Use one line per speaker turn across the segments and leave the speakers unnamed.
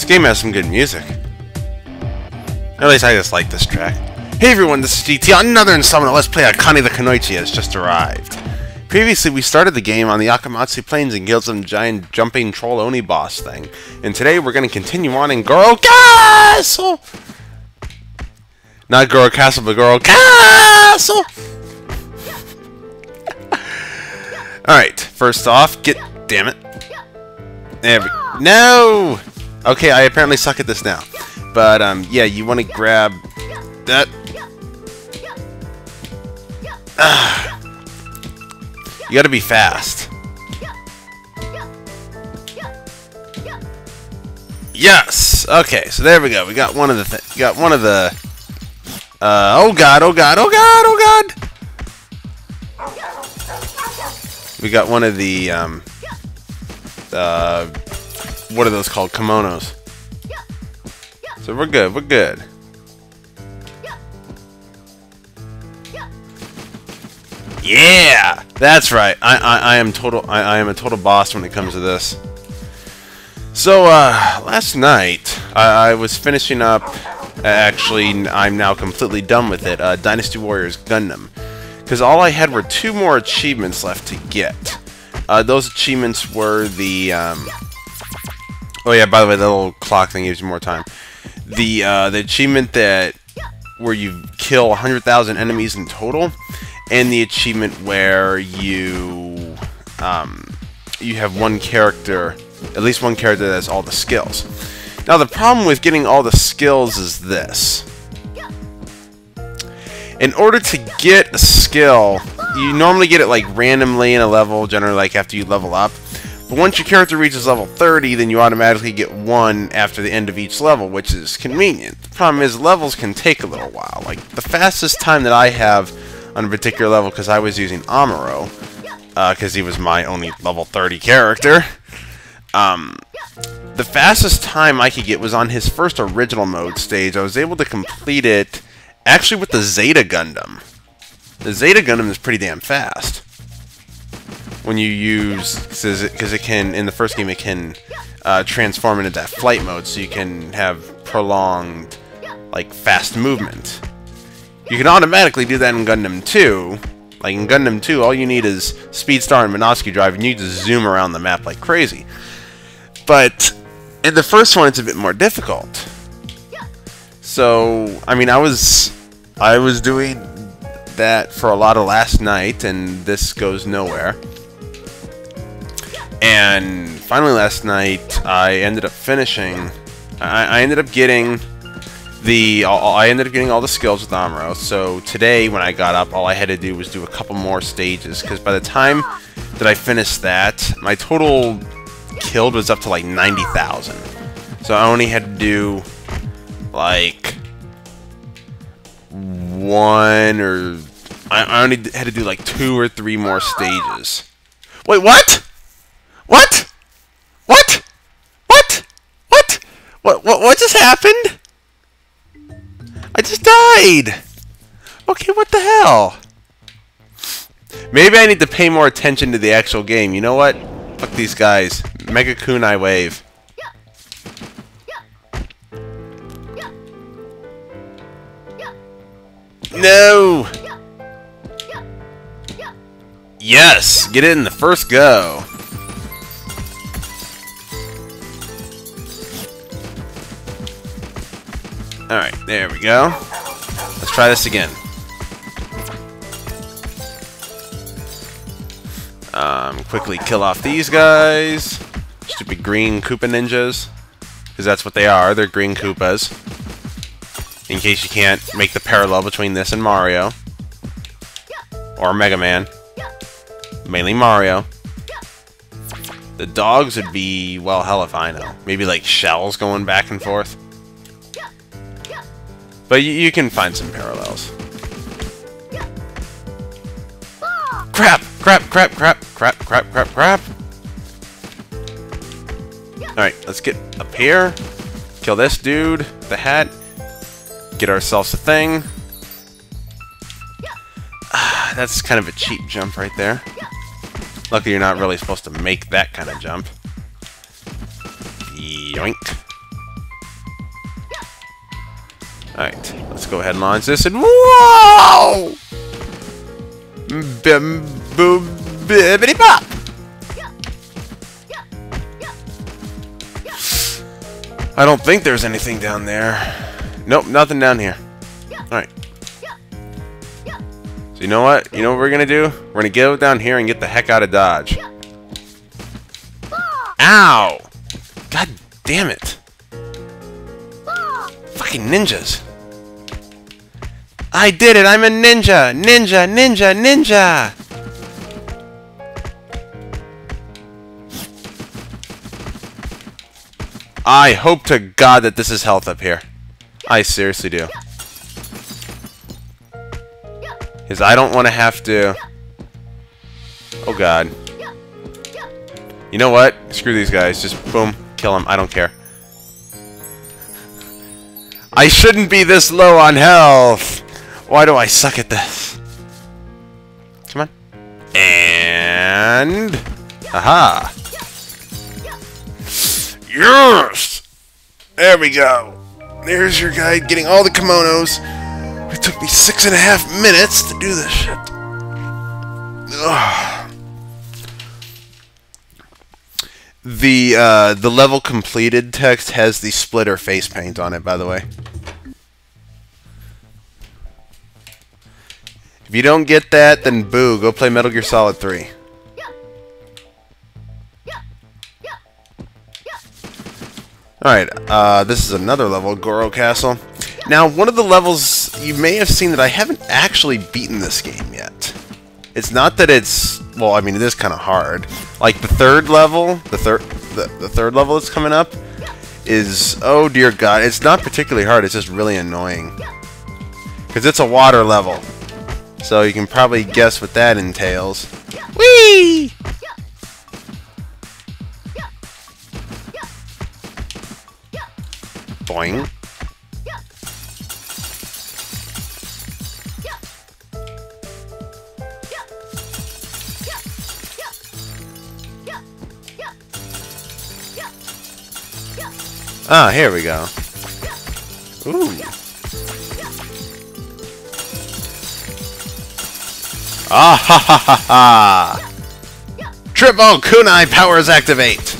This game has some good music. At least I just like this track. Hey everyone, this is GT. On another installment of Let's Play Akane the Kunoichi has just arrived. Previously, we started the game on the Akamatsu Plains and killed some giant jumping troll Oni boss thing. And today we're going to continue on in Goro Castle! Not Goro Castle, but Goro Castle! Alright, first off, get... Damn it. There we... No! Okay, I apparently suck at this now. But, um, yeah, you want to grab that. Ah. You gotta be fast. Yes! Okay, so there we go. We got one of the th got one of the uh oh god, oh god, oh god, oh god. We got one of the um uh what are those called? Kimonos. So we're good, we're good. Yeah! That's right. I, I, I am total I, I am a total boss when it comes to this. So, uh, last night, I, I was finishing up, actually, I'm now completely done with it, uh, Dynasty Warriors Gundam. Because all I had were two more achievements left to get. Uh, those achievements were the, um, oh yeah, by the way, that little clock thing gives you more time. The, uh, the achievement that, where you kill 100,000 enemies in total, and the achievement where you um, you have one character, at least one character that has all the skills. Now the problem with getting all the skills is this. In order to get a skill, you normally get it like randomly in a level, generally like after you level up. But once your character reaches level 30, then you automatically get one after the end of each level, which is convenient. The problem is levels can take a little while. Like the fastest time that I have on a particular level because I was using Amuro, because uh, he was my only level 30 character. Um, the fastest time I could get was on his first original mode stage. I was able to complete it actually with the Zeta Gundam. The Zeta Gundam is pretty damn fast. When you use, because it, can, in the first game, it can uh, transform into that flight mode, so you can have prolonged, like, fast movement. You can automatically do that in Gundam 2. Like in Gundam 2, all you need is Speedstar and Minovsky Drive, and you just zoom around the map like crazy. But in the first one, it's a bit more difficult. So, I mean, I was I was doing that for a lot of last night, and this goes nowhere. And finally, last night, I ended up finishing. I, I ended up getting the I ended up getting all the skills with Amuro. So today, when I got up, all I had to do was do a couple more stages. Because by the time that I finished that, my total killed was up to like 90,000. So I only had to do like one or I only had to do like two or three more stages. Wait? What? What? What? What? What? What? Just happened? I just died! Okay, what the hell? Maybe I need to pay more attention to the actual game. You know what? Fuck these guys. Mega Kunai Wave. No! Yes! Get it in the first go. There we go. Let's try this again. Um, quickly kill off these guys. Stupid green Koopa ninjas. Because that's what they are. They're green Koopas. In case you can't make the parallel between this and Mario. Or Mega Man. Mainly Mario. The dogs would be, well, hell if I know. Maybe like shells going back and forth. But you, you can find some parallels. Crap! Crap, crap, crap, crap, crap, crap, crap. Alright, let's get up here. Kill this dude, the hat. Get ourselves a thing. Ah, that's kind of a cheap jump right there. Luckily, you're not really supposed to make that kind of jump. Yoink. Alright, let's go ahead and launch this and whoa! Bim boom bibbity bop! I don't think there's anything down there. Nope, nothing down here. Alright. So you know what? You know what we're gonna do? We're gonna go down here and get the heck out of Dodge. Ow! God damn it. Fucking ninjas. I did it! I'm a ninja! Ninja! Ninja! Ninja! I hope to God that this is health up here. I seriously do. Because I don't want to have to... Oh God. You know what? Screw these guys. Just boom. Kill them. I don't care. I shouldn't be this low on health. Why do I suck at this? Come on. And... Aha! Yes! There we go. There's your guide getting all the kimonos. It took me six and a half minutes to do this shit. Ugh. The uh, the level completed text has the splitter face paint on it, by the way. If you don't get that, then boo, go play Metal Gear Solid 3. Alright, uh, this is another level, Goro Castle. Now, one of the levels you may have seen that I haven't actually beaten this game yet. It's not that it's, well, I mean, it is kind of hard. Like, the third level, the third, the, the third level that's coming up, is, oh dear god, it's not particularly hard, it's just really annoying. Because it's a water level. So you can probably guess what that entails. Whee! Boing. Ah, here we go. Ooh. Ah ha ha ha ha! Triple kunai powers activate!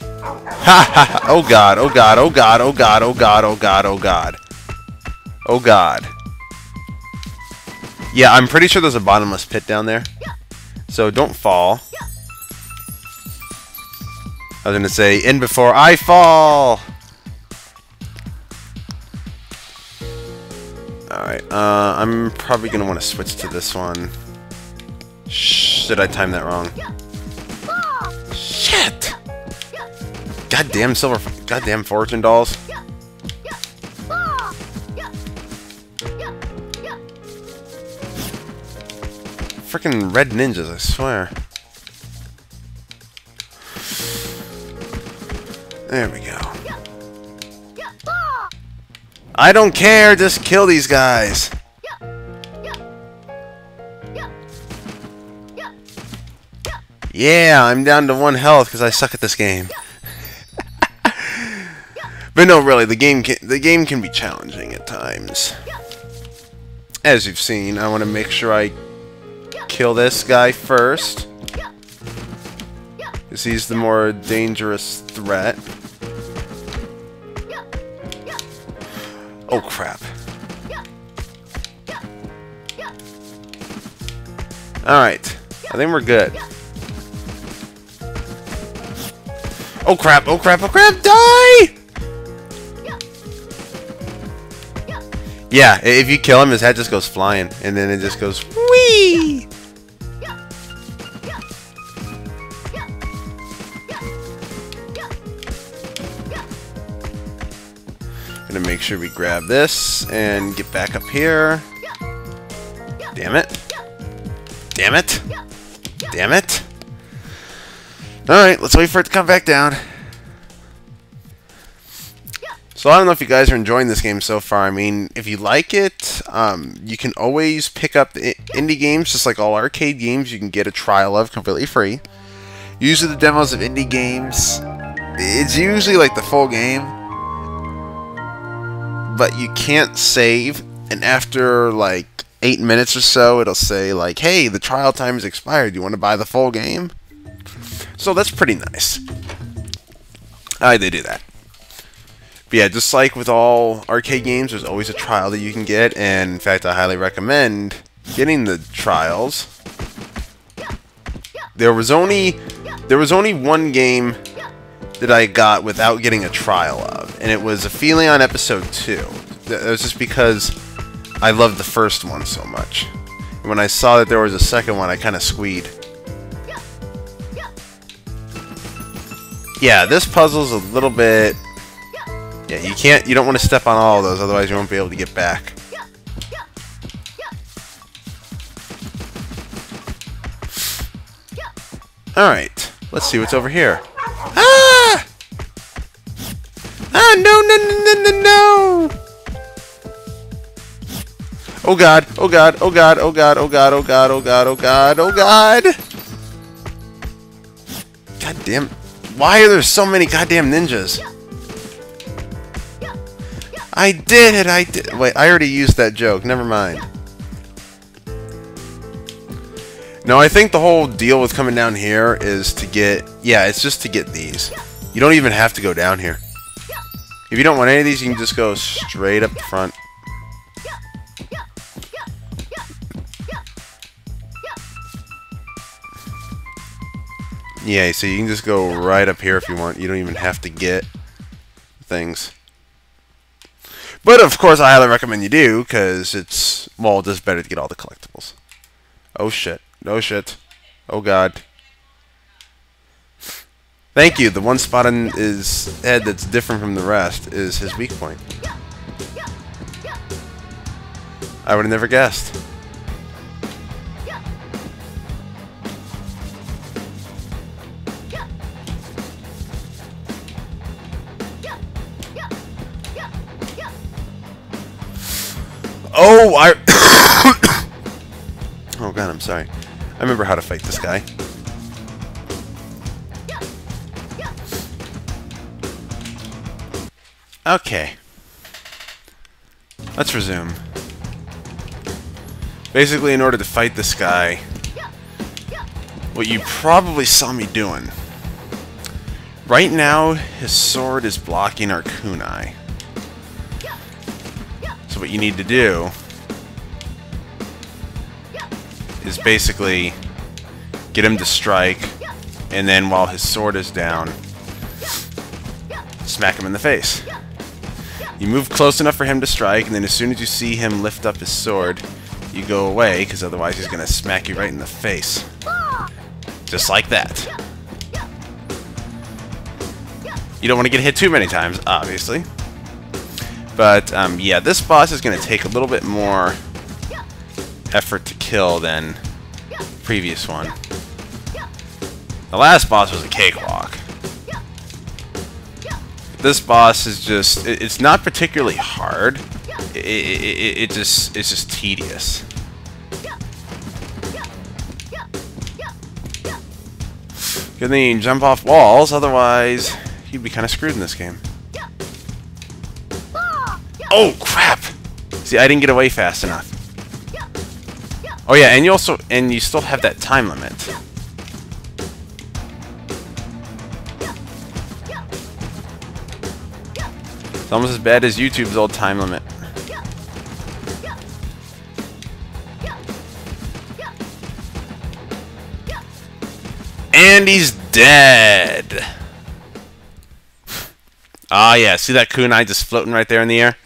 Ha ha! Oh god, oh god, oh god, oh god, oh god, oh god, oh god. Oh god. Yeah, I'm pretty sure there's a bottomless pit down there. So don't fall. I was gonna say, in before I fall! Alright, uh, I'm probably gonna want to switch to this one. Shh, did I time that wrong? Shit! Goddamn silver, goddamn fortune dolls. Freaking red ninjas, I swear. There we go. I don't care, just kill these guys. Yeah, I'm down to one health because I suck at this game. but no, really, the game can the game can be challenging at times. As you've seen, I want to make sure I kill this guy first. Because he's the more dangerous threat. Oh crap. Alright. I think we're good. Oh crap, oh crap, oh crap, die! Yeah, if you kill him, his head just goes flying, and then it just goes whee! Gonna make sure we grab this and get back up here. Damn it. Damn it. Damn it. Alright, let's wait for it to come back down. So I don't know if you guys are enjoying this game so far. I mean, if you like it, um, you can always pick up the indie games, just like all arcade games. You can get a trial of completely free. Usually the demos of indie games, it's usually like the full game. But you can't save. And after like eight minutes or so, it'll say like, "Hey, the trial time is expired. Do you want to buy the full game?" So that's pretty nice. I they do that. But yeah, just like with all arcade games, there's always a trial that you can get, and in fact, I highly recommend getting the trials. There was only there was only one game that I got without getting a trial of, and it was a feeling on Episode 2. That was just because I loved the first one so much. And when I saw that there was a second one, I kind of squeed. Yeah, this puzzle's a little bit... Yeah, you can't, you don't want to step on all of those, otherwise you won't be able to get back. Alright, let's see what's over here. Ah! Ah, no, no, no, no, no! Oh god, oh god, oh god, oh god, oh god, oh god, oh god, oh god, oh god! God damn. Why are there so many goddamn ninjas? I did it, I did. Wait, I already used that joke. Never mind. No, I think the whole deal with coming down here is to get... Yeah, it's just to get these. You don't even have to go down here. If you don't want any of these, you can just go straight up the front. Yeah, so you can just go right up here if you want. You don't even have to get things. But of course, I highly recommend you do, because it's, well, just better to get all the collectibles. Oh shit. No shit. Oh god. Thank you. The one spot on his head that's different from the rest is his weak point. I would have never guessed. Oh, I... oh god, I'm sorry. I remember how to fight this guy. Okay. Let's resume. Basically, in order to fight this guy, what you probably saw me doing. Right now, his sword is blocking our kunai. So what you need to do is basically get him to strike, and then while his sword is down, smack him in the face. You move close enough for him to strike, and then as soon as you see him lift up his sword, you go away, because otherwise he's going to smack you right in the face. Just like that. You don't want to get hit too many times, obviously. But, um, yeah, this boss is going to take a little bit more effort to kill than previous one. The last boss was a cakewalk. This boss is just, it, it's not particularly hard. It, it, it, just, it's just tedious. Good thing you can jump off walls, otherwise you'd be kind of screwed in this game. Ah. Oh, crap! See, I didn't get away fast enough. Oh yeah, and you also and you still have that time limit. It's almost as bad as YouTube's old time limit. And he's dead. Ah, yeah. See that kunai just floating right there in the air?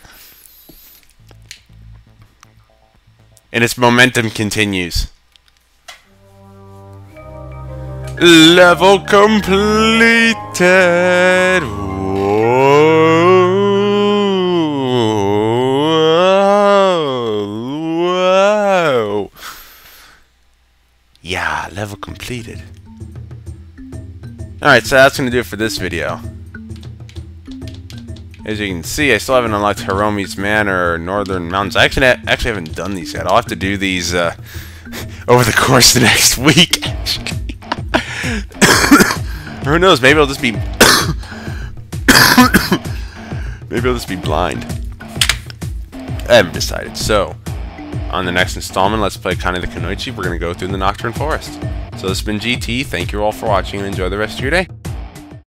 And its momentum continues. Level completed! Whoa! Whoa! Yeah, level completed. Alright, so that's going to do it for this video. As you can see, I still haven't unlocked Hiromi's Manor or Northern Mountains. I actually, actually haven't done these yet. I'll have to do these uh, over the course of the next week. Who knows? Maybe I'll just be... maybe I'll just be blind. I haven't decided. So, on the next installment, let's play Akane the Kunoichi. We're going to go through the Nocturne Forest. So this has been GT. Thank you all for watching and enjoy the rest of your day.